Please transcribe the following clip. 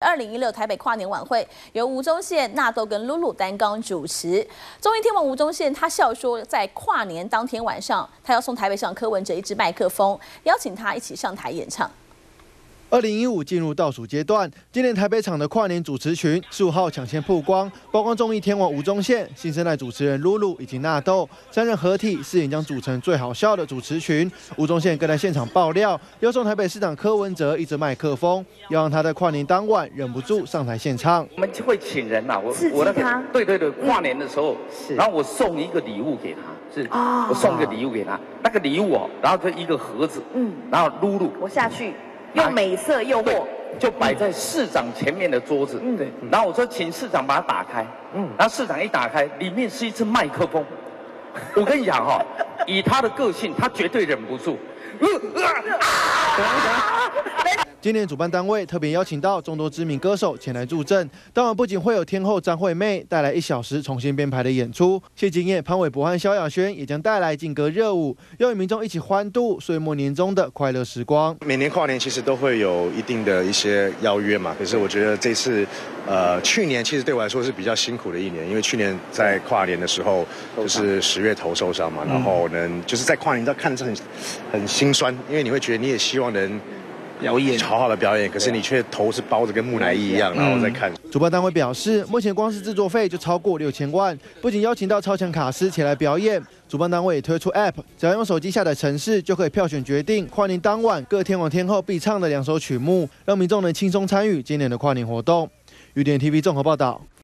二零一六台北跨年晚会由吴宗宪、纳豆跟露露担纲主持。综艺天王吴宗宪他笑说，在跨年当天晚上，他要送台北上柯文哲一支麦克风，邀请他一起上台演唱。二零一五进入倒数阶段，今年台北场的跨年主持群十五号抢先曝光，曝光综艺天王吴宗宪、新生代主持人露露以及纳豆三人合体饰演将组成最好笑的主持群。吴宗宪更在现场爆料，要送台北市长柯文哲一支麦克风，要让他在跨年当晚忍不住上台献唱。我们会请人呐，我我那个对对对，跨年的时候，然后我送一个礼物给他，是，我送一个礼物给他，那个礼物哦，然后就一个盒子，嗯，然后露露，我下去。用美色诱惑，就摆在市长前面的桌子。嗯，对。然后我说，请市长把它打开。嗯。然后市长一打开，里面是一支麦克风。我跟你讲哈，以他的个性，他绝对忍不住。今年主办单位特别邀请到众多知名歌手前来助阵，当晚不仅会有天后张惠妹带来一小时重新编排的演出，谢金燕、潘玮柏和萧亚轩也将带来劲歌热舞，要与民众一起欢度岁末年终的快乐时光。每年跨年其实都会有一定的一些邀约嘛，可是我觉得这次，呃，去年其实对我来说是比较辛苦的一年，因为去年在跨年的时候就是十月头受伤嘛，然后呢就是在跨年都看着很很心酸，因为你会觉得你也希望能。表演好好的表演，可是你却头是包着跟木乃伊一样，然后再看。主办单位表示，目前光是制作费就超过六千万，不仅邀请到超强卡司前来表演，主办单位也推出 App，只要用手机下载城市，就可以票选决定跨年当晚各天王天后必唱的两首曲目，让民众能轻松参与今年的跨年活动。雨点 TV 综合报道。